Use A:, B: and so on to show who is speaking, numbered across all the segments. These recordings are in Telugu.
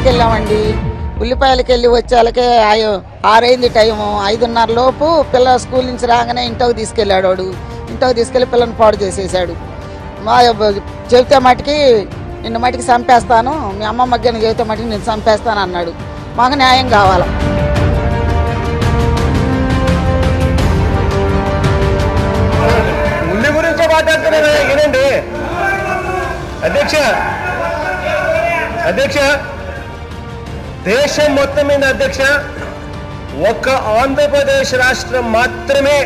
A: వెళ్ళామండి. ఉల్లిపాయలకి వెళ్ళి వచ్చేళ్ళకే ఆయ- ఆరైంది టైము. ఐదున్నర లోపు పిల్ల స్కూల్ నుంచి రాగానే ఇంటికి తీసుకెళ్ళాడు వాడు. ఇంటికి తీసుకెళ్ళి పిల్లని పాడు చేసేసాడు. మా చెబితే మటుకి నిన్ను మటుకి చంపేస్తాను. మీ అమ్మ మగ్గని చెబితే మటుకి నేను చంపేస్తాను అన్నాడు. మాకు న్యాయం కావాలి?
B: ఉల్లి గురించి మాట్లాడుతున్నారు అధ్యక్ష. అధ్యక్ష. దేశం మొత్తం మీద అధ్యక్ష ఒక్క ఆంధ్రప్రదేశ్ రాష్ట్రం మాత్రమే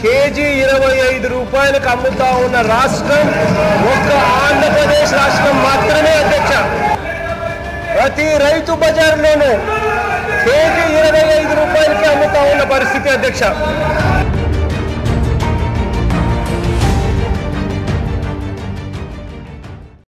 B: కేజీ ఇరవై ఐదు రూపాయలకు అమ్ముతా ఉన్న రాష్ట్రం ఒక్క ఆంధ్రప్రదేశ్ రాష్ట్రం మాత్రమే అధ్యక్ష. ప్రతి రైతు బజార్లోనూ కేజీ ఇరవై ఐదు రూపాయలకి అమ్ముతా ఉన్న పరిస్థితి అధ్యక్ష.